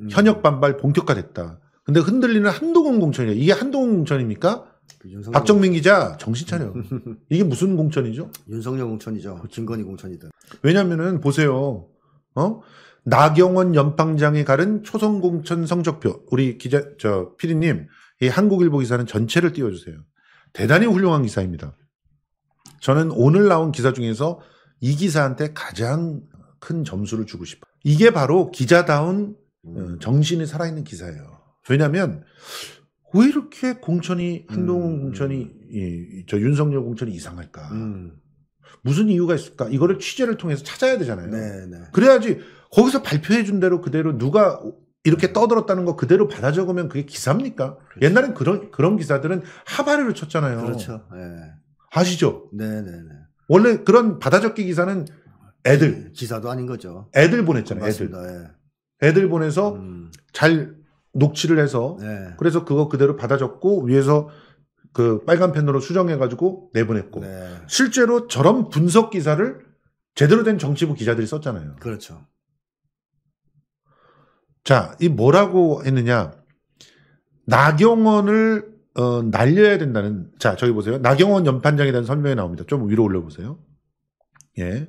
음. 현역 반발 본격화됐다. 근데 흔들리는 한동훈 공천이에요. 이게 한동훈 공천입니까? 그 윤석열 박정민 기자 정신 차려. 이게 무슨 공천이죠? 윤석열 공천이죠. 김건희 공천이든. 왜냐면은 보세요. 어? 나경원 연방장에 가른 초선 공천 성적표. 우리 기자 저 피디님 이 한국일보 기사는 전체를 띄워주세요. 대단히 훌륭한 기사입니다. 저는 오늘 나온 기사 중에서 이 기사한테 가장 큰 점수를 주고 싶어요. 이게 바로 기자다운 어, 음. 정신이 살아있는 기사예요. 왜냐하면 왜 이렇게 공천이 한동훈 음. 공천이 이, 저 윤석열 공천이 이상할까? 음. 무슨 이유가 있을까? 이거를 취재를 통해서 찾아야 되잖아요. 네, 네. 그래야지 거기서 발표해 준 대로 그대로 누가 이렇게 떠들었다는 거 그대로 받아 적으면 그게 기사입니까? 옛날엔 그런 그런 기사들은 하바리를 쳤잖아요. 그렇죠. 예. 아시죠? 네, 네, 네. 원래 그런 받아 적기 기사는 애들 기사도 아닌 거죠. 애들 보냈잖아요. 애들 맞습니다. 예. 애들 보내서 음. 잘 녹취를 해서 네. 그래서 그거 그대로 받아 적고 위에서 그 빨간 펜으로 수정해 가지고 내보냈고 네. 실제로 저런 분석 기사를 제대로 된 정치부 기자들이 썼잖아요. 그렇죠. 자, 이 뭐라고 했느냐? 나경원을 어, 날려야 된다는 자 저기 보세요. 나경원 연판장에 대한 설명이 나옵니다. 좀 위로 올려보세요. 예,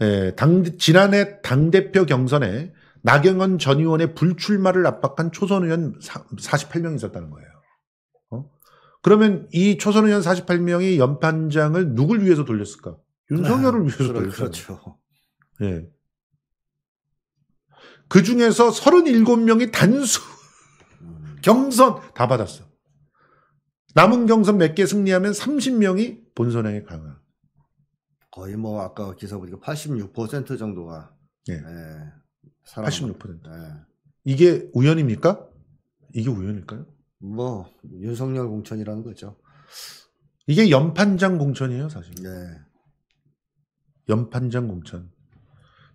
예, 당 지난해 당 대표 경선에 나경원 전 의원의 불출마를 압박한 초선 의원 48명 있었다는 거예요. 어? 그러면 이 초선 의원 48명이 연판장을 누굴 위해서 돌렸을까? 윤석열을 위해서 그렇- 돌렸어요. 그렇죠. 예. 그 중에서 37명이 단수 음. 경선 다 받았어. 남은 경선 몇 개 승리하면 30명이 본선에 강화. 거의 뭐 아까 기사 보니까 86% 정도가 예. 예. 사람 86%. 예. 이게 우연입니까? 이게 우연일까요? 뭐 윤석열 공천이라는 거죠. 이게 연판장 공천이에요, 사실. 네. 연판장 공천.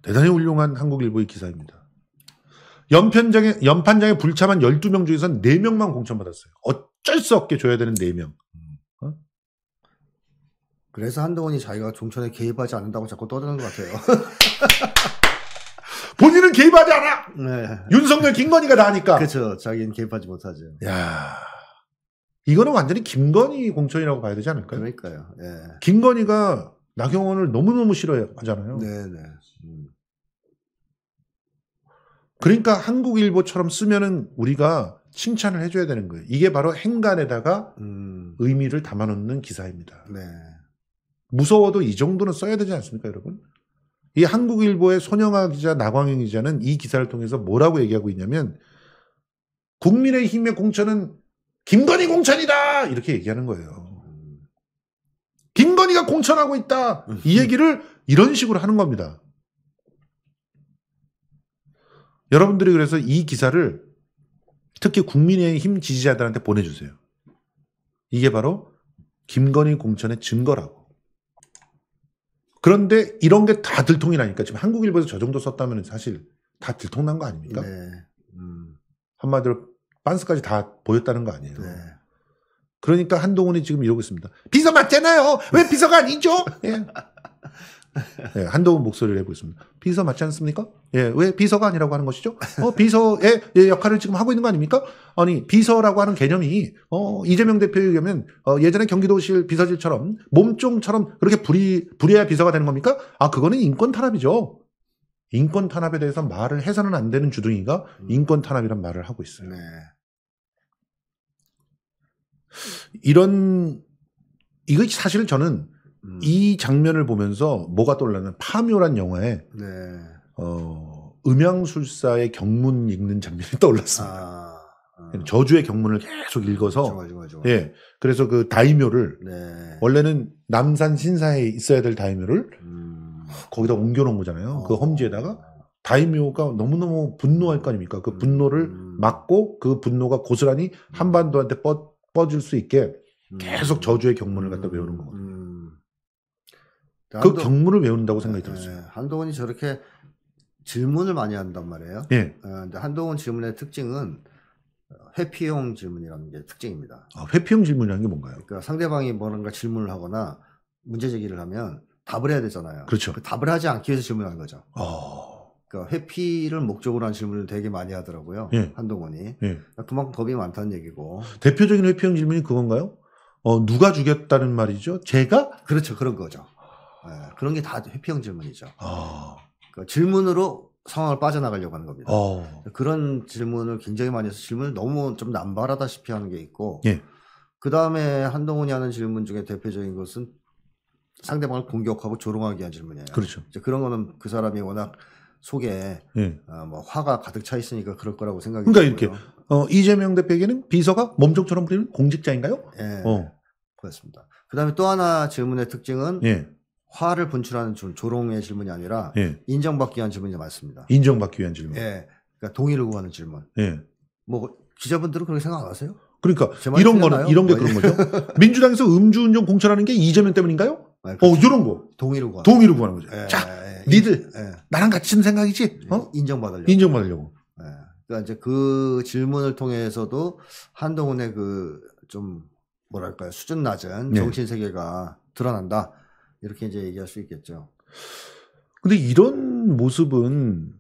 대단히 훌륭한 한국일보의 기사입니다. 연편장에, 연판장에 불참한 12명 중에서 4명만 공천받았어요. 어쩔 수 없게 줘야 되는 4명. 그래서 한동훈이 자기가 종천에 개입하지 않는다고 자꾸 떠드는 것 같아요. 본인은 개입하지 않아! 네. 윤석열, 김건희가 나니까. 그렇죠. 자기는 개입하지 못하죠. 야 이거는 완전히 김건희 공천이라고 봐야 되지 않을까요? 그러니까요. 예. 김건희가 나경원을 너무너무 싫어하잖아요. 네, 네. 음. 그러니까 한국일보처럼 쓰면은 우리가 칭찬을 해줘야 되는 거예요. 이게 바로 행간에다가 음. 의미를 담아놓는 기사입니다. 네. 무서워도 이 정도는 써야 되지 않습니까, 여러분? 이 한국일보의 손영아 기자, 나광영 기자는 이 기사를 통해서 뭐라고 얘기하고 있냐면 국민의힘의 공천은 김건희 공천이다 이렇게 얘기하는 거예요. 음. 김건희가 공천하고 있다 이 얘기를 이런 식으로 하는 겁니다. 여러분들이 그래서 이 기사를 특히 국민의힘 지지자들한테 보내주세요. 이게 바로 김건희 공천의 증거라고. 그런데 이런 게 다 들통이 나니까 지금 한국 일보에서 저 정도 썼다면 사실 다 들통난 거 아닙니까? 네. 음. 한마디로 빤스까지 다 보였다는 거 아니에요. 네. 그러니까 한동훈이 지금 이러고 있습니다. 비서 맞잖아요. 왜 비서가 아니죠? 예. 예, 한동훈 목소리를 해보고 있습니다. 비서 맞지 않습니까? 예, 왜 비서가 아니라고 하는 것이죠? 어, 비서의 예, 역할을 지금 하고 있는 거 아닙니까? 아니, 비서라고 하는 개념이, 어, 이재명 대표에 의하면, 어, 예전에 경기도실 비서실처럼, 몸종처럼 그렇게 부리, 부려야 비서가 되는 겁니까? 아, 그거는 인권 탄압이죠. 인권 탄압에 대해서 말을 해서는 안 되는 주둥이가 음. 인권 탄압이란 말을 하고 있어요. 네. 이런 이거 사실 저는 음. 이 장면을 보면서 뭐가 떠올랐냐면 파묘란 영화에 네. 어, 음양술사의 경문 읽는 장면이 떠올랐습니다. 아. 아. 저주의 경문을 계속 읽어서 좋아, 좋아, 좋아. 예 그래서 그 다이묘를 네. 원래는 남산 신사에 있어야 될 다이묘를 음. 거기다 옮겨놓은 거잖아요. 그 어. 험지에다가 다이묘가 너무너무 분노할 거 아닙니까? 그 분노를 음. 막고 그 분노가 고스란히 한반도한테 뻗, 뻗을 수 있게 음. 계속 저주의 경문을 갖다 외우는 거거든요. 음. 그 한동- 경문을 외운다고 생각이 네, 들었어요. 한동훈이 저렇게 질문을 많이 한단 말이에요. 예. 어, 근데 한동훈 질문의 특징은 회피형 질문이라는 게 특징입니다. 아, 회피형 질문이라는 게 뭔가요? 그러니까 상대방이 뭔가 질문을 하거나 문제 제기를 하면 답을 해야 되잖아요. 그렇죠. 그 답을 하지 않기 위해서 질문하는 거죠. 어, 그러니까 회피를 목적으로 한 질문을 되게 많이 하더라고요. 예. 한동훈이. 예. 그러니까 그만큼 겁이 많다는 얘기고. 대표적인 회피형 질문이 그건가요? 어, 누가 죽였다는 말이죠? 제가? 그렇죠. 그런 거죠. 예, 그런 게 다 회피형 질문이죠. 아, 그러니까 질문으로 상황을 빠져나가려고 하는 겁니다. 어, 그런 질문을 굉장히 많이 해서 질문을 너무 좀 남발하다시피 하는 게 있고. 예. 그 다음에 한동훈이 하는 질문 중에 대표적인 것은 상대방을 공격하고 조롱하기 위한 질문이에요. 그렇죠. 이제 그런 거는 그 사람이 워낙 속에 예. 어, 뭐 화가 가득 차 있으니까 그럴 거라고 생각이 그러니까 들고요. 어, 이재명 대표에게는 비서가 몸종처럼 부리는 공직자인가요? 예, 어, 그렇습니다. 그 다음에 또 하나 질문의 특징은 예, 화를 분출하는 질- 조롱의 질문이 아니라 예. 인정받기 위한 질문이 많습니다. 인정받기 위한 질문. 예, 그러니까 동의를 구하는 질문. 예. 뭐 기자분들은 그렇게 생각 안 하세요? 그러니까 이런? 거는 이런 게뭐 그런 거죠. 민주당에서 음주운전 공천하는 게 이재명 때문인가요? 네, 어, 그렇죠. 이런 거. 동의를 구하는. 동의를 구하는 거죠. 예, 자, 예, 니들 예, 나랑 같은 생각이지? 어? 인정받으려고. 인정받으려고. 예. 그러니까 이제 그 질문을 통해서도 한동훈의 그 좀 뭐랄까요 수준 낮은 네. 정치인 세계가 드러난다 이렇게 이제 얘기할 수 있겠죠. 근데 이런 모습은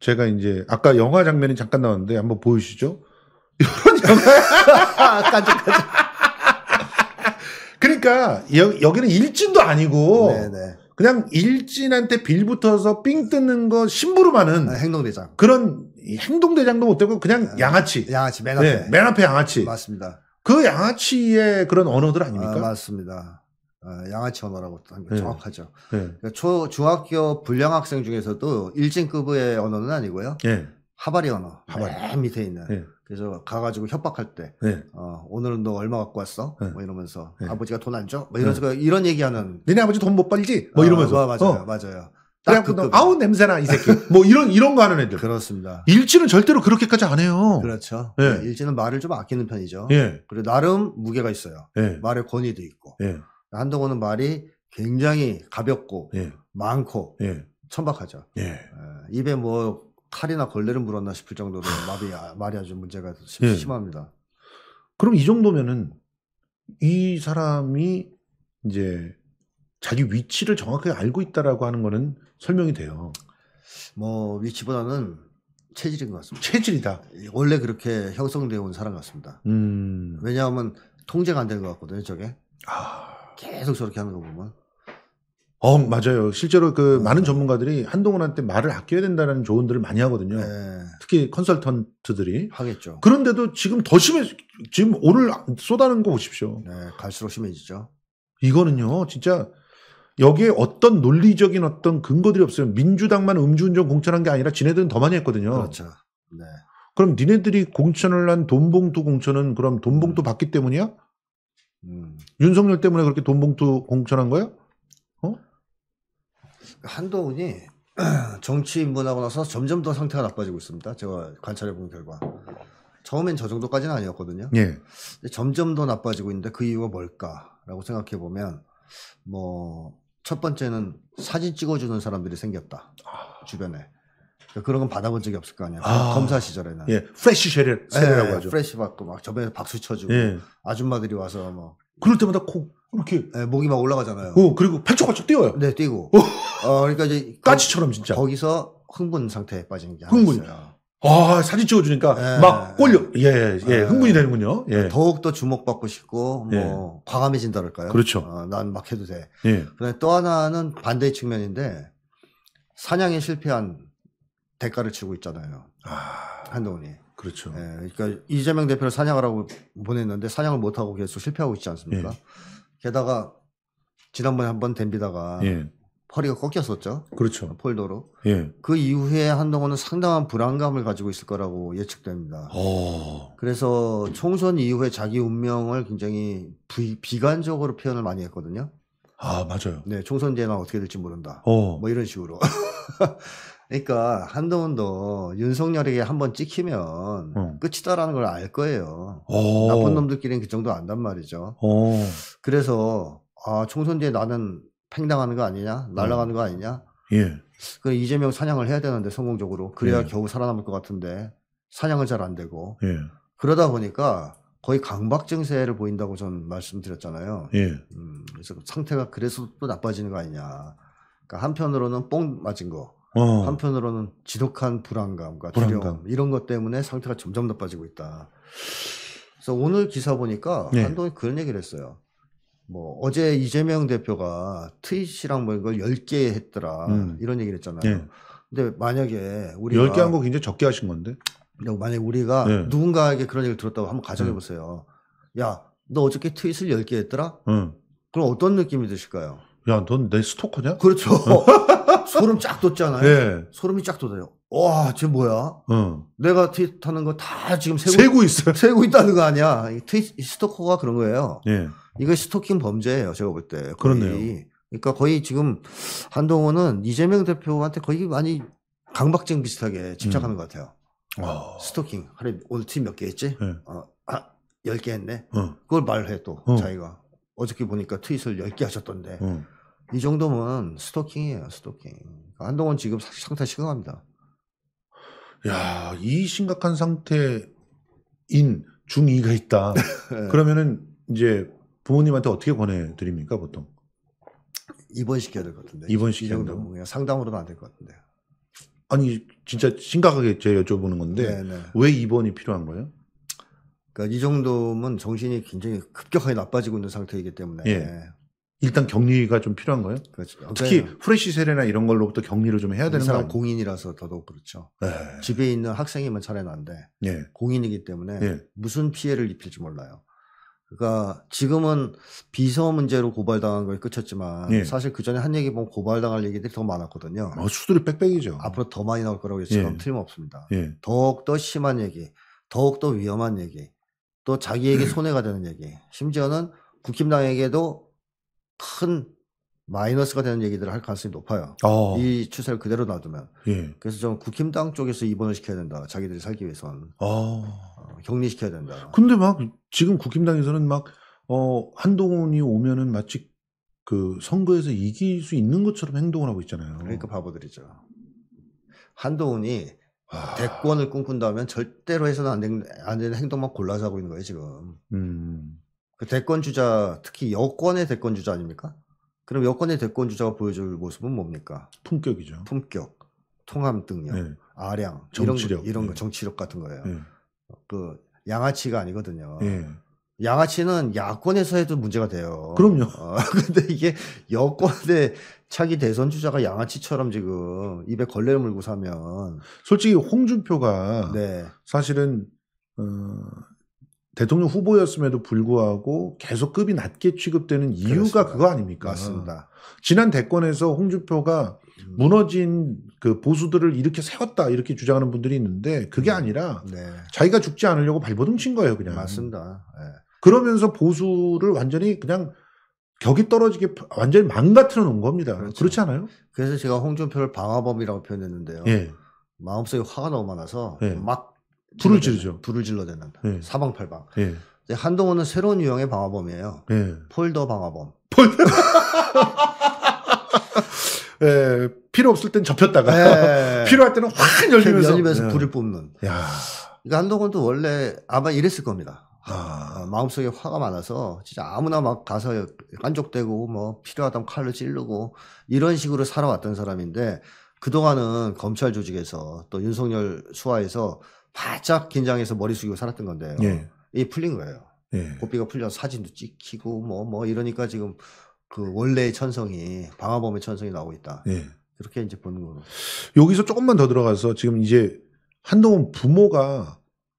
제가 이제 아까 영화 장면이 잠깐 나왔는데 한번 보여주시죠. 이런 영화. 깜짝깜짝. 그러니까 여, 여기는 일진도 아니고 네네. 그냥 일진한테 빌 붙어서 삥 뜯는 거 심부름하는 아, 행동대장. 그런 이 행동대장도 못 되고 그냥 양아치. 양아치 맨 앞에. 네, 맨 앞에 양아치. 맞습니다. 그 양아치의 그런 언어들 아닙니까? 아, 맞습니다. 아, 양아치 언어라고 게 네. 정확하죠. 예. 그러니까 초 중학교 불량 학생 중에서도 일진급의 언어는 아니고요. 예. 하바리 언어. 하바리. 맨 밑에 있는. 예. 그래서 가가지고 협박할 때, 예. 어, 오늘은 너 얼마 갖고 왔어? 네. 뭐 이러면서 네. 아버지가 돈 안 줘? 뭐 이러면서 이런 얘기하는. 니네 아버지 돈 못 벌지? 뭐 아, 이러면서. 맞아요, 어. 맞아요. 그래갖고 딱그 너, 급. 아우 냄새나 이 새끼. 뭐 이런 이런 거 하는 애들. 그렇습니다. 일진은 절대로 그렇게까지 안 해요. 그렇죠. 네. 네, 일진은 말을 좀 아끼는 편이죠. 예. 그리고 나름 무게가 있어요. 예. 말의 권위도 있고. 예. 한동훈은 말이 굉장히 가볍고 예. 많고 예. 천박하죠. 예. 예, 입에 뭐 칼이나 걸레를 물었나 싶을 정도로 말이, 아- 말이 아주 문제가 심- 예. 심합니다. 그럼 이 정도면은 이 사람이 이제 자기 위치를 정확하게 알고 있다라고 하는 거는 설명이 돼요. 뭐 위치보다는 체질인 것 같습니다. 체질이다. 원래 그렇게 형성되어 온 사람 같습니다. 음. 왜냐하면 통제가 안 되는 것 같거든요, 저게. 아. 계속 저렇게 하는 거 보면. 어, 맞아요. 실제로 그 어. 많은 전문가들이 한동훈한테 말을 아껴야 된다는 조언들을 많이 하거든요. 예, 특히 컨설턴트들이. 하겠죠. 그런데도 지금 더 심해, 지금 오늘 쏟아낸 거 보십시오. 네, 갈수록 심해지죠. 이거는요, 진짜 여기에 어떤 논리적인 어떤 근거들이 없어요. 민주당만 음주운전 공천한 게 아니라 지네들은 더 많이 했거든요. 그렇죠. 네. 그럼 니네들이 공천을 한 돈봉투 공천은 그럼 돈봉투 받기 때문이야? 음. 윤석열 때문에 그렇게 돈 봉투 공천한 거야? 한동훈이 정치 입문하고 나서 점점 더 상태가 나빠지고 있습니다. 제가 관찰해 본 결과. 처음엔 저 정도까지는 아니었거든요. 예. 점점 더 나빠지고 있는데 그 이유가 뭘까라고 생각해 보면 뭐 첫 번째는 사진 찍어주는 사람들이 생겼다 주변에 그러니까 그런 건 받아본 적이 없을 거 아니야 아. 검사 시절에는 예. 플래시 세를, 세례라고 예, 하죠. 플래시 받고 막 저번에 박수 쳐주고 예. 아줌마들이 와서 뭐 그럴 때마다 코, 이렇게. 예, 목이 막 올라가잖아요. 어, 그리고 팔짝팔짝 뛰어요. 네 뛰고 어 그러니까 이제 까치처럼 진짜. 거, 기서 흥분 상태에 빠지는 게 흥분. 있어요. 아, 사진 찍어주니까 예. 막 꼴려. 예, 예. 예. 흥분이 되는군요. 예. 더욱 더 주목받고 싶고 뭐 과감해진다 그럴까요? 그렇죠. 어, 난막 해도 돼. 예. 그다음에 또 하나는 반대의 측면인데 사냥에 실패한 대가를 치고 있잖아요. 아, 한동훈이. 그렇죠. 예, 그러니까 이재명 대표를 사냥하라고 보냈는데 사냥을 못하고 계속 실패하고 있지 않습니까? 예. 게다가 지난번에 한 번 댐비다가 예. 허리가 꺾였었죠. 그렇죠. 폴더로. 예. 그 이후에 한동훈은 상당한 불안감을 가지고 있을 거라고 예측됩니다. 어. 그래서 총선 이후에 자기 운명을 굉장히 비, 비관적으로 표현을 많이 했거든요. 아, 맞아요. 네, 총선 뒤에는 어떻게 될지 모른다. 어. 뭐 이런 식으로. 그러니까 한동훈도 윤석열에게 한번 찍히면 어. 끝이다라는 걸 알 거예요. 어. 나쁜 놈들끼리는 그 정도 안단 말이죠. 어. 그래서 아 총선 뒤에 나는 팽당하는 거 아니냐, 날아가는 거 아니냐. 예. 그 이재명 사냥을 해야 되는데 성공적으로 그래야 예. 겨우 살아남을 것 같은데 사냥을 잘안 되고 예. 그러다 보니까 거의 강박 증세를 보인다고 전 말씀드렸잖아요. 예. 음, 그래서 상태가 그래서 또 나빠지는 거 아니냐. 그러니까 한편으로는 뽕 맞은 거, 어. 한편으로는 지독한 불안감과 불안감. 두려움 이런 것 때문에 상태가 점점 나빠지고 있다. 그래서 오늘 기사 보니까 네. 한동훈이 그런 얘기를 했어요. 뭐 어제 이재명 대표가 트윗이랑 뭐 이걸 10개 했더라 음. 이런 얘기를 했잖아요. 예. 근데 만약에 우리가 10개 한 거 굉장히 적게 하신 건데. 만약에 우리가 네. 누군가에게 그런 얘기를 들었다고 한번 가정해 보세요. 야, 너 어저께 트윗을 10개 했더라? 응. 그럼 어떤 느낌이 드실까요? 야, 넌 내 스토커냐? 그렇죠. 소름 쫙 돋잖아요. 예. 소름이 쫙 돋아요. 와, 쟤 뭐야? 응. 내가 트윗 하는 거 다 지금 세고, 세고 있어요. 세고 있다는 거 아니야? 이 트윗 이 스토커가 그런 거예요. 예. 이거 스토킹 범죄예요. 제가 볼 때. 그렇네요. 그러니까 거의 지금 한동훈은 이재명 대표한테 거의 많이 강박증 비슷하게 집착하는 것 같아요. 어. 스토킹. 하루에 오늘 트윗 몇개 했지? 예. 어, 아, 10개 했네. 어. 그걸 말해 또 어. 자기가. 어저께 보니까 트윗을 10개 하셨던데. 어. 이 정도면 스토킹이에요. 스토킹. 한동훈 지금 사- 상태 심각합니다. 야, 이 심각한 상태인 중2가 있다. 예. 그러면은 이제 부모님한테 어떻게 권해 드립니까, 보통? 입원시켜야 될 것 같은데. 입원 이 시켜야 정도 된다고? 그냥 상담으로는 안 될 것 같은데. 아니, 진짜 심각하게 제가 여쭤보는 건데 네, 네. 왜 입원이 필요한 거예요? 그러니까 이 정도면 정신이 굉장히 급격하게 나빠지고 있는 상태이기 때문에. 예. 일단 격리가 좀 필요한 거예요? 그렇죠. 특히 그러니까 프레시 세례나 이런 걸로부터 격리를 좀 해야 이 되는 거 사람 아니에요? 공인이라서 더더욱 그렇죠. 예. 집에 있는 학생이면 차례는 안 돼. 예. 공인이기 때문에 예. 무슨 피해를 입힐지 몰라요. 그러니까 지금은 비서 문제로 고발당한 거에 끝쳤지만 예. 사실 그 전에 한 얘기 보면 고발당할 얘기들이 더 많았거든요. 어, 수들이 빽빽이죠. 앞으로 더 많이 나올 거라고 예측하면 예. 틀림없습니다. 예. 더욱 더 심한 얘기, 더욱 더 위험한 얘기, 또 자기에게 손해가 되는 얘기, 심지어는 국힘당에게도 큰 마이너스가 되는 얘기들을 할 가능성이 높아요. 어. 이 추세를 그대로 놔두면. 예. 그래서 좀 국힘당 쪽에서 입원을 시켜야 된다. 자기들이 살기 위해선. 어. 어, 격리시켜야 된다. 근데 막 지금 국힘당에서는 막 어, 한동훈이 오면은 마치 그 선거에서 이길 수 있는 것처럼 행동을 하고 있잖아요. 그러니까 바보들이죠. 한동훈이 아, 대권을 꿈꾼다면 절대로 해서는 안 되는, 안 되는 행동만 골라서 하고 있는 거예요, 지금. 음. 그 대권 주자, 특히 여권의 대권 주자 아닙니까? 그럼 여권의 대권 주자가 보여줄 모습은 뭡니까? 품격이죠. 품격, 통함 등력, 예. 아량, 정치력. 이런 거, 이런 거 예. 정치력 같은 거예요. 예. 그 양아치가 아니거든요. 예. 양아치는 야권에서 해도 문제가 돼요. 그럼요. 어, 근데 이게 여권의 차기 대선 주자가 양아치처럼 지금 입에 걸레를 물고 사면 솔직히 홍준표가 네. 사실은 어, 대통령 후보였음에도 불구하고 계속 급이 낮게 취급되는 이유가 그렇습니다. 그거 아닙니까? 맞습니다. 지난 대권에서 홍준표가 음. 무너진 그 보수들을 이렇게 세웠다 이렇게 주장하는 분들이 있는데 그게 음. 아니라 네. 자기가 죽지 않으려고 발버둥 친 거예요, 그냥. 맞습니다. 예. 그러면서 보수를 완전히 그냥 격이 떨어지게 완전히 망가뜨려 놓은 겁니다. 그렇죠. 그렇지 않아요? 그래서 제가 홍준표를 방화범이라고 표현했는데요. 예. 마음속에 화가 너무 많아서 예. 막 불을 지르죠. 불을 질러대는 예. 사방팔방. 예. 근데 한동훈은 새로운 유형의 방화범이에요. 예. 폴더 방화범. 예. 필요 없을 땐 접혔다가 네. 필요할 때는 확 열리면서 열리면서 예. 불을 뿜는. 야. 그러니까 한동훈도 원래 아마 이랬을 겁니다. 아. 어, 마음속에 화가 많아서 진짜 아무나 막 가서 깐족대고 뭐 필요하다면 칼로 찌르고 이런 식으로 살아왔던 사람인데 그동안은 검찰 조직에서 또 윤석열 수하에서 바짝 긴장해서 머리 숙이고 살았던 건데요. 예. 이게 풀린 거예요. 예. 고삐가 풀려서 사진도 찍히고 뭐뭐 이러니까 지금 그 원래의 천성이 방화범의 천성이 나오고 있다. 예. 그렇게 이제 보는 거로. 여기서 조금만 더 들어가서 지금 이제 한동훈 부모가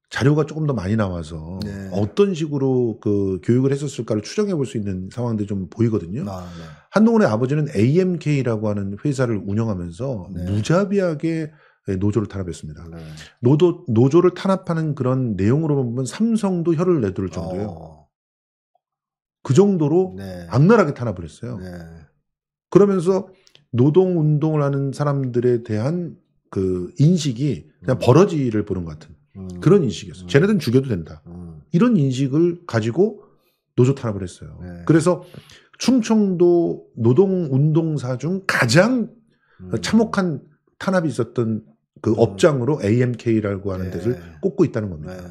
자료가 조금 더 많이 나와서 네. 어떤 식으로 그 교육을 했었을까를 추정해 볼 수 있는 상황들이 좀 보이거든요. 아, 네. 한동훈의 아버지는 AMK라고 하는 회사를 운영하면서 네. 무자비하게 노조를 탄압했습니다. 네. 노조, 노조를 탄압하는 그런 내용으로 보면 삼성도 혀를 내두를 정도예요. 어, 그 정도로 네. 악랄하게 탄압을 했어요. 네. 그러면서 노동 운동을 하는 사람들에 대한 그 인식이 그냥 음. 버러지를 보는 것 같은 음. 그런 인식이었어요. 음. 쟤네들은 죽여도 된다. 음. 이런 인식을 가지고 노조 탄압을 했어요. 네. 그래서 충청도 노동 운동사 중 가장 음. 참혹한 탄압이 있었던 그 음. 업장으로 AMK라고 하는 네. 데를 꼽고 있다는 겁니다. 네.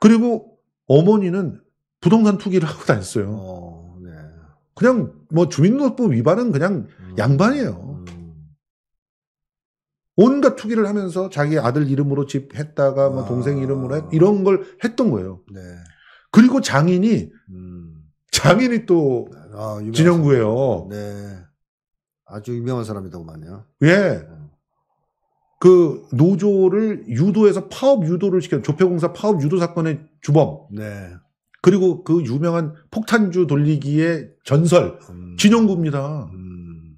그리고 어머니는 부동산 투기를 하고 다녔어요. 어, 네. 그냥 뭐 주민등록법 위반은 그냥 음. 양반이에요. 음. 온갖 투기를 하면서 자기 아들 이름으로 집 했다가 뭐 아. 동생 이름으로 했, 이런 걸 했던 거예요. 네. 그리고 장인이 음. 장인이 또 아, 유명한 진영구예요. 네. 아주 유명한 사람이더구만요. 예. 음. 그 노조를 유도해서 파업 유도를 시킨 조폐공사 파업 유도 사건의 주범 네. 그리고 그 유명한 폭탄주 돌리기의 전설 음. 진영구입니다. 음.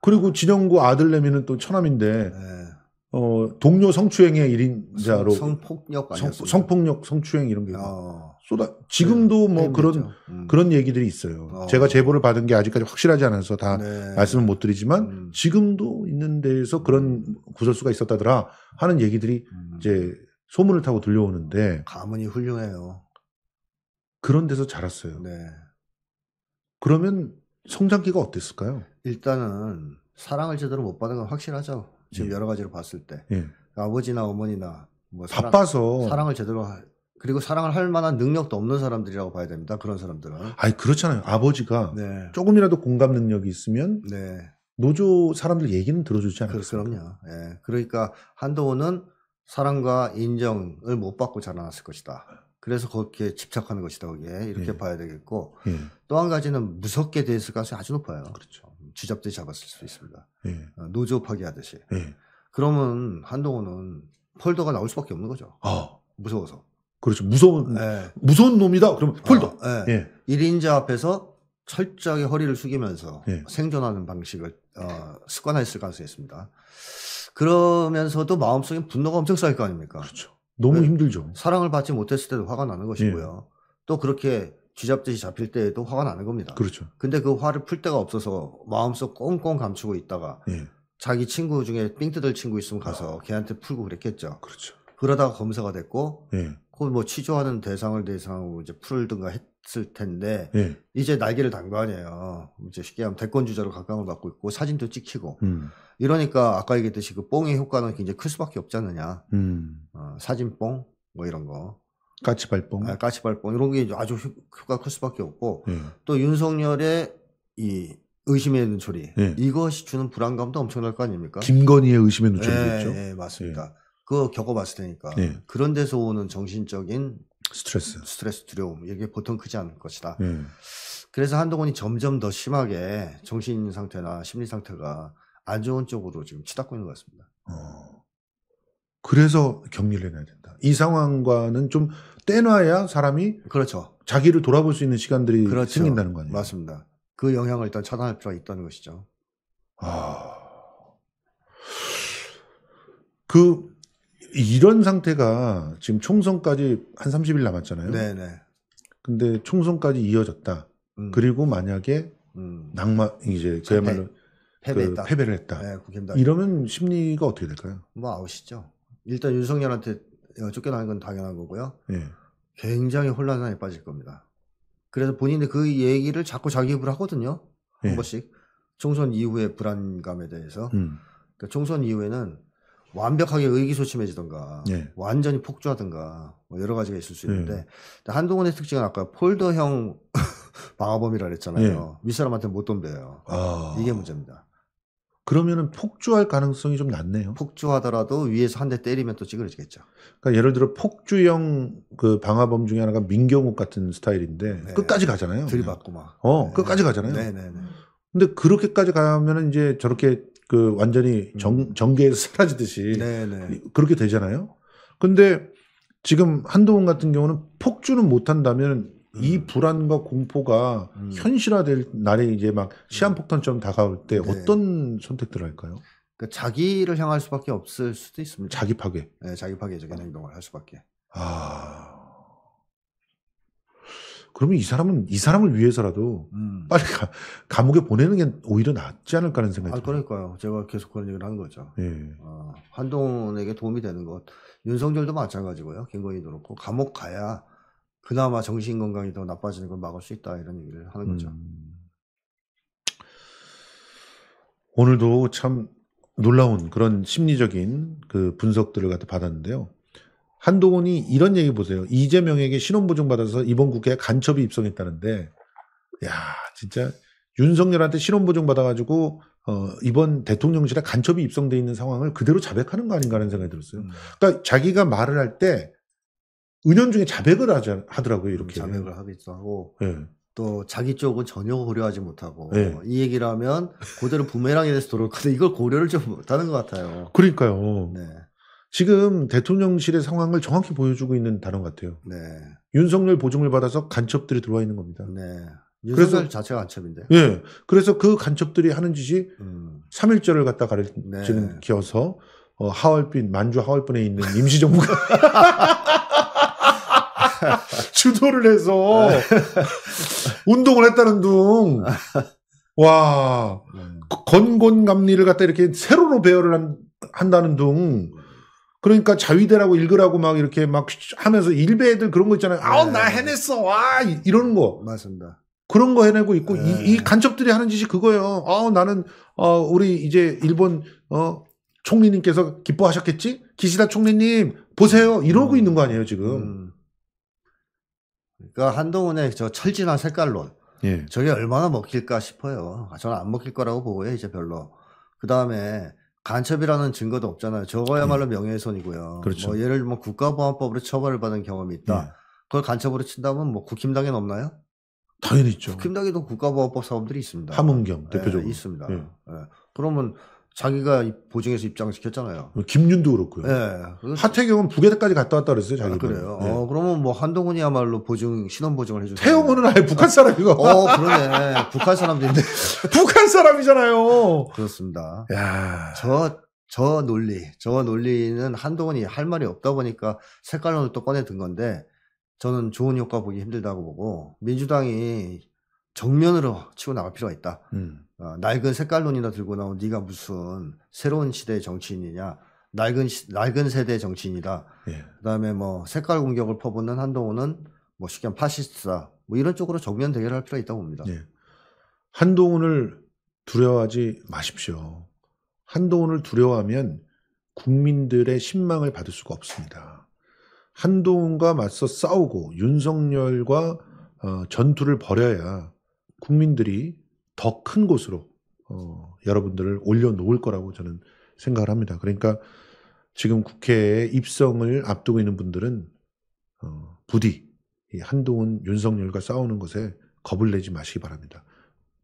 그리고 진영구 아들내미는 또 처남인데 네. 어, 동료 성추행의 1인자로 성, 성폭력 아니었어요? 성폭력 성추행 이런 게 어. 쏟아 지금도 뭐 네, 그런 재밌죠. 음. 그런 얘기들이 있어요. 어. 제가 제보를 받은 게 아직까지 확실하지 않아서 다 네. 말씀을 못 드리지만 음. 지금도 있는 데에서 그런 구설수가 있었다더라 하는 얘기들이 음. 이제 소문을 타고 들려오는데 가문이 훌륭해요. 그런 데서 자랐어요. 네. 그러면 성장기가 어땠을까요? 일단은 사랑을 제대로 못 받은 건 확실하죠. 지금 예. 여러 가지로 봤을 때 예. 아버지나 어머니나 뭐 사랑, 바빠서 사랑을 제대로 하, 그리고 사랑을 할 만한 능력도 없는 사람들이라고 봐야 됩니다. 그런 사람들은. 아니 그렇잖아요. 아버지가 네. 조금이라도 공감 능력이 있으면 네. 노조 사람들 얘기는 들어주지 그, 않겠습니까? 그럼요. 예. 그러니까 한도훈은 사랑과 인정을 못 받고 자라났을 것이다. 그래서 거기에 집착하는 것이다. 거기에 이렇게 예. 봐야 되겠고 예. 또한 가지는 무섭게 됐을 가능성이 아주 높아요. 그렇죠. 쥐잡듯이 잡았을 수 있습니다. 예. 어, 노조 파기하듯이. 예. 그러면 한동훈은 폴더가 나올 수밖에 없는 거죠. 아, 무서워서. 그렇죠. 무서운 예. 무서운 놈이다. 그러면 폴더. 어, 예. 예. 1인자 앞에서 철저하게 허리를 숙이면서 예. 생존하는 방식을 어, 습관화했을 가능성이 있습니다. 그러면서도 마음속에 분노가 엄청 쌓일 거 아닙니까? 그렇죠. 너무 네. 힘들죠. 사랑을 받지 못했을 때도 화가 나는 것이고요. 또 그렇게 쥐잡듯이 잡힐 때에도 화가 나는 겁니다. 그렇죠. 근데 그 화를 풀 데가 없어서 마음속 꽁꽁 감추고 있다가 예. 자기 친구 중에 삥 뜯을 친구 있으면 가서 걔한테 풀고 그랬겠죠. 그렇죠. 그러다가 검사가 됐고 예. 그뭐 취조하는 대상을 대상으로 이제 풀든가 했을 텐데 예. 이제 날개를 단 거 아니에요. 이제 쉽게 하면 대권 주자로 각광을 받고 있고 사진도 찍히고 음. 이러니까 아까 얘기했듯이 그 뽕의 효과는 굉장히 클 수밖에 없지 않느냐. 음. 어, 사진 뽕 뭐 이런 거, 까치발뽕. 아, 까치발뽕 이런 게 아주 효- 효과가 클 수밖에 없고 예. 또 윤석열의 이 의심의 눈초리 예. 이것이 주는 불안감도 엄청날 거 아닙니까? 김건희의 의심의 누적이겠죠. 예, 예, 맞습니다. 그거 겪어봤을 테니까 예. 그런 데서 오는 정신적인 스트레스. 스트레스, 두려움 이게 보통 크지 않을 것이다. 예. 그래서 한동훈이 점점 더 심하게 정신 상태나 심리 상태가 안 좋은 쪽으로 지금 치닫고 있는 것 같습니다. 어. 그래서 격리를 해놔야 된다. 이 상황과는 좀 떼놔야 사람이 그렇죠. 자기를 돌아볼 수 있는 시간들이 그렇죠. 생긴다는 거 아니에요? 맞습니다. 그 영향을 일단 차단할 필요가 있다는 것이죠. 아. 그 이런 상태가 지금 총선까지 한 30일 남았잖아요. 네네. 근데 총선까지 이어졌다. 음, 그리고 만약에 음, 낙마 이제 그야말로 패배했다. 그 패배를 했다. 네, 국힘당. 이러면 심리가 어떻게 될까요? 뭐 아웃이죠. 일단 윤석열한테 쫓겨나는 건 당연한 거고요. 예. 굉장히 혼란상에 빠질 겁니다. 그래서 본인이 그 얘기를 자꾸 자기 입으로 하거든요. 한 예. 번씩. 총선 이후의 불안감에 대해서. 음. 그러니까 총선 이후에는 완벽하게 의기소침해지던가 예. 완전히 폭주하던가 뭐 여러 가지가 있을 수 있는데 예. 근데 한동훈의 특징은 아까 폴더형 방화범이라 그랬잖아요. 예. 윗사람한테 못 덤벼요. 아. 이게 문제입니다. 그러면은 폭주할 가능성이 좀 낮네요. 폭주하더라도 위에서 한 대 때리면 또 찌그러지겠죠. 그러니까 예를 들어 폭주형 그 방화범 중에 하나가 민경욱 같은 스타일인데 네. 끝까지 가잖아요. 들이받고 막. 어, 네. 끝까지 가잖아요. 네네네. 근데 그렇게까지 가면은 이제 저렇게 그 완전히 정, 음. 전개에서 사라지듯이 네네. 그렇게 되잖아요. 근데 지금 한동훈 같은 경우는 폭주는 못 한다면 이 음. 불안과 공포가 음. 현실화될 날이 이제 막 시한폭탄처럼 다가올 때 네. 어떤 선택들을 할까요? 그러니까 자기를 향할 수밖에 없을 수도 있습니다. 자기 파괴. 네, 자기 파괴적인 행동을 할 수밖에. 아. 그러면 이 사람은 이 사람을 위해서라도 음. 빨리 가, 감옥에 보내는 게 오히려 낫지 않을까 하는 생각이 아, 들어요. 그러니까요. 제가 계속 그런 얘기를 하는 거죠. 예. 어, 한동훈에게 도움이 되는 것. 윤석열도 마찬가지고요. 김건희도 그렇고 감옥 가야 그나마 정신 건강이 더 나빠지는 걸 막을 수 있다 이런 얘기를 하는 거죠. 음. 오늘도 참 놀라운 그런 심리적인 그 분석들을 갖다 받았는데요. 한동훈이 이런 얘기 보세요. 이재명에게 신원보증 받아서 이번 국회에 간첩이 입성했다는데, 야 진짜 윤석열한테 신원보증 받아가지고 어, 이번 대통령실에 간첩이 입성돼 있는 상황을 그대로 자백하는 거 아닌가 하는 생각이 들었어요. 음. 그러니까 자기가 말을 할 때 은연중에 자백을 하자, 하더라고요. 이렇게. 자백을 하기도 하고 예. 또 자기 쪽은 전혀 고려하지 못하고 네. 이 얘기를 하면 그대로 부메랑이 돼서 돌아올 건데 이걸 고려를 좀 못하는 것 같아요. 그러니까요. 네, 지금 대통령실의 상황을 정확히 보여주고 있는 단어 같아요. 네, 윤석열 보증을 받아서 간첩들이 들어와 있는 겁니다. 네. 그래서- 자체가 간첩인데. 예. 그래서 그 간첩들이 하는 짓이 음, 3일절을 갖다 가르치는 네. 기어서 어, 하얼빈 만주 하얼빈에 있는 임시정부가 주도를 해서 운동을 했다는 둥. 와 네. 건곤감리를 갖다 이렇게 세로로 배열을 한, 한다는 둥. 그러니까 자위대라고 읽으라고 막 이렇게 막 하면서 일베 애들 그런 거 있잖아요. 아우 네. 나 해냈어. 와 이- 이러는 거. 맞습니다. 그런 거 해내고 있고 네. 이, 이 간첩들이 하는 짓이 그거예요. 아 나는 어 우리 이제 일본 어 총리님께서 기뻐하셨겠지? 기시다 총리님 보세요 이러고 음. 있는 거 아니에요 지금? 음. 그러니까 한동훈의 저 철진한 색깔론 예. 저게 얼마나 먹힐까 싶어요. 저는 안 먹힐 거라고 보고요, 이제 별로. 그 다음에 간첩이라는 증거도 없잖아요. 저거야말로 명예훼손이고요. 그렇죠. 뭐 예를 들면 국가보안법으로 처벌을 받은 경험이 있다. 예. 그걸 간첩으로 친다면 뭐 국힘당엔 없나요? 당연히 있죠. 국힘당에도 국가보안법 사범들이 있습니다. 함은경 예, 대표적으로 있습니다. 예. 예. 그러면 자기가 이 보증해서 입장을 시켰잖아요. 김윤도 그렇고요. 예. 그- 하태경은 북에까지 갔다 왔다 그랬어요 자기. 아, 그래요. 어, 그러면 뭐 한동훈이야말로 보증 신원 보증을 해주세요. 태영호는 아예 북한 사람이고 어 그러네. 북한 사람들인데 북한 사람이잖아요. 그렇습니다. 야. 저, 저 논리, 저 논리는 한동훈이 할 말이 없다 보니까 색깔론을 또 꺼내 든 건데, 저는 좋은 효과 보기 힘들다고 보고, 민주당이 정면으로 치고 나갈 필요가 있다. 음. 어, 낡은 색깔론이나 들고 나온 네가 무슨 새로운 시대의 정치인이냐, 낡은, 시- 낡은 세대의 정치인이다. 예. 그 다음에 뭐 색깔 공격을 퍼붓는 한동훈은 뭐 쉽게 파시스트다. 뭐 이런 쪽으로 정면 대결할 필요가 있다고 봅니다. 예. 한동훈을 두려워하지 마십시오. 한동훈을 두려워하면 국민들의 신망을 받을 수가 없습니다. 한동훈과 맞서 싸우고 윤석열과 어, 전투를 벌여야 국민들이 더 큰 곳으로 어, 여러분들을 올려놓을 거라고 저는 생각을 합니다. 그러니까 지금 국회에 입성을 앞두고 있는 분들은 어, 부디 이 한동훈, 윤석열과 싸우는 것에 겁을 내지 마시기 바랍니다.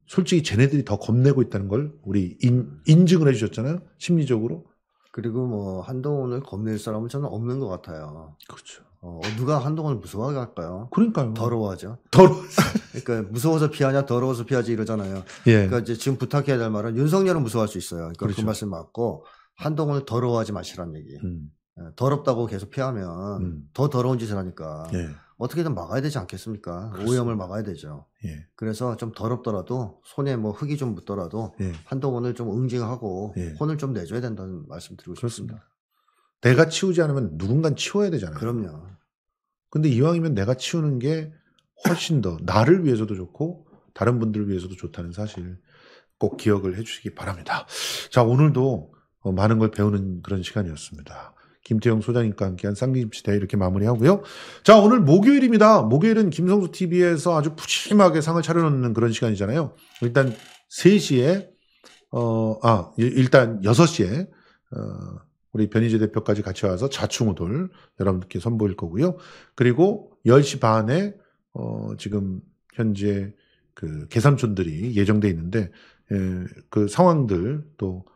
솔직히 쟤네들이 더 겁내고 있다는 걸 우리 인, 인증을 해주셨잖아요. 심리적으로. 그리고 뭐 한동훈을 겁낼 사람은 저는 없는 것 같아요. 그렇죠. 어, 누가 한동훈을 무서워하게 할까요? 그러니까요. 더러워하죠. 더러. 그러니까 무서워서 피하냐, 더러워서 피하지 이러잖아요. 예. 그러니까 이제 지금 부탁해야 될 말은 윤석열은 무서워할 수 있어요. 그러니까 그 그렇죠. 말씀 맞고 한동훈을 더러워하지 마시라는 얘기. 음, 예, 더럽다고 계속 피하면 음. 더 더러운 짓을 하니까 예. 어떻게든 막아야 되지 않겠습니까? 그렇습니다. 오염을 막아야 되죠. 예. 그래서 좀 더럽더라도 손에 뭐 흙이 좀 묻더라도 예. 한동훈을 좀 응징하고 예. 혼을 좀 내줘야 된다는 말씀 드리고 싶습니다. 그렇습니다. 내가 치우지 않으면 누군간 치워야 되잖아요. 그럼요. 근데 이왕이면 내가 치우는 게 훨씬 더 나를 위해서도 좋고 다른 분들을 위해서도 좋다는 사실 꼭 기억을 해주시기 바랍니다. 자 오늘도 어, 많은 걸 배우는 그런 시간이었습니다. 김태형 소장님과 함께한 쌍김치대 이렇게 마무리하고요. 자 오늘 목요일입니다. 목요일은 김성수 TV에서 아주 푸짐하게 상을 차려놓는 그런 시간이잖아요. 일단 3시에 어, 아 일단 6시에 어, 우리 변희재 대표까지 같이 와서 자충우돌 여러분들께 선보일 거고요. 그리고 10시 반에 어, 지금 현재 그 개삼촌들이 예정돼 있는데 에, 그 상황들 또 어,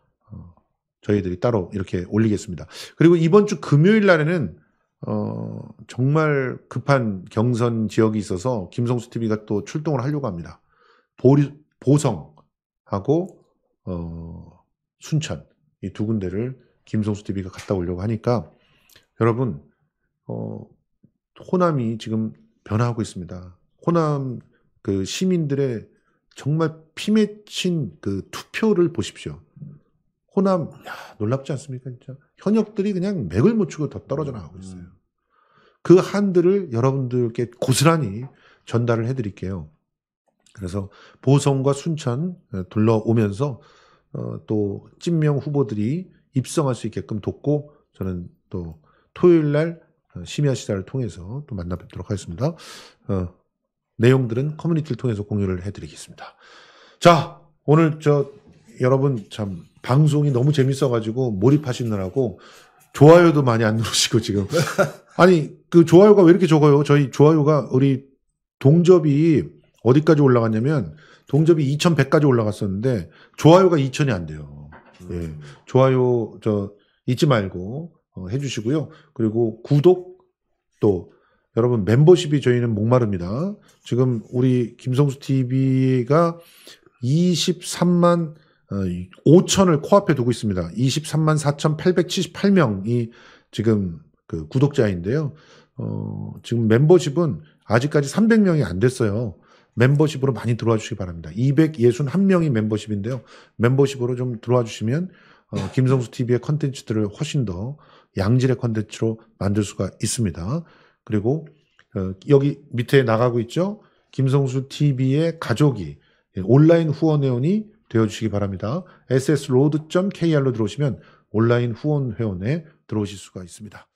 저희들이 따로 이렇게 올리겠습니다. 그리고 이번 주 금요일 날에는 어, 정말 급한 경선 지역이 있어서 김성수 TV가 또 출동을 하려고 합니다. 보리, 보성하고 어, 순천 이 두 군데를 김성수 TV가 갔다 오려고 하니까 여러분 어, 호남이 지금 변화하고 있습니다. 호남 그 시민들의 정말 피 맺힌 그 투표를 보십시오. 호남 야, 놀랍지 않습니까 진짜 현역들이 그냥 맥을 못 추고 더 떨어져 나가고 있어요. 그 한들을 여러분들께 고스란히 전달을 해드릴게요. 그래서 보성과 순천 어, 둘러오면서 어, 또 찐명 후보들이 입성할 수 있게끔 돕고 저는 또 토요일 날 어, 심야 시사를 통해서 또 만나 뵙도록 하겠습니다. 어, 내용들은 커뮤니티를 통해서 공유를 해드리겠습니다. 자, 오늘 저 여러분 참 방송이 너무 재밌어가지고 몰입하시느라고 좋아요도 많이 안 누르시고 지금 아니 그 좋아요가 왜 이렇게 적어요? 저희 좋아요가 우리 동접이 어디까지 올라갔냐면 동접이 2,100까지 올라갔었는데 좋아요가 2,000이 안 돼요. 예. 좋아요 저 잊지 말고 어, 해주시고요. 그리고 구독 또 여러분 멤버십이 저희는 목마릅니다. 지금 우리 김성수 TV가 23만 5천을 코앞에 두고 있습니다. 23만 4,878명이 지금 그 구독자인데요. 어, 지금 멤버십은 아직까지 300명이 안 됐어요. 멤버십으로 많이 들어와 주시기 바랍니다. 261명이 멤버십인데요. 멤버십으로 좀 들어와 주시면 어, 김성수 TV의 컨텐츠들을 훨씬 더 양질의 컨텐츠로 만들 수가 있습니다. 그리고 어, 여기 밑에 나가고 있죠. 김성수 TV의 가족이 예, 온라인 후원 회원이 되어주시기 바랍니다. ssroad.kr로 들어오시면 온라인 후원 회원에 들어오실 수가 있습니다.